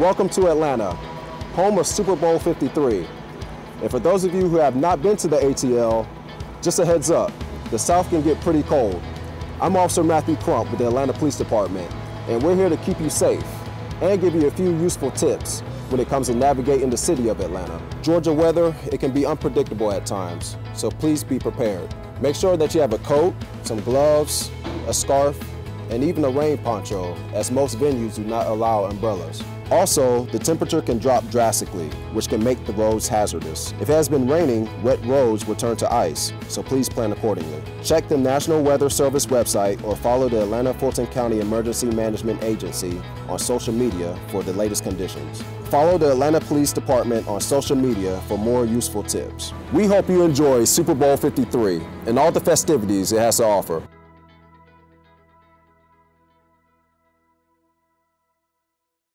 Welcome to Atlanta, home of Super Bowl 53. And for those of you who have not been to the ATL, just a heads up, the South can get pretty cold. I'm Officer Matthew Crump with the Atlanta Police Department, and we're here to keep you safe and give you a few useful tips when it comes to navigating the city of Atlanta. Georgia weather, it can be unpredictable at times, so please be prepared. Make sure that you have a coat, some gloves, a scarf, and even a rain poncho, as most venues do not allow umbrellas. Also, the temperature can drop drastically, which can make the roads hazardous. If it has been raining, wet roads will turn to ice, so please plan accordingly. Check the National Weather Service website or follow the Atlanta Fulton County Emergency Management Agency on social media for the latest conditions. Follow the Atlanta Police Department on social media for more useful tips. We hope you enjoy Super Bowl 53 and all the festivities it has to offer.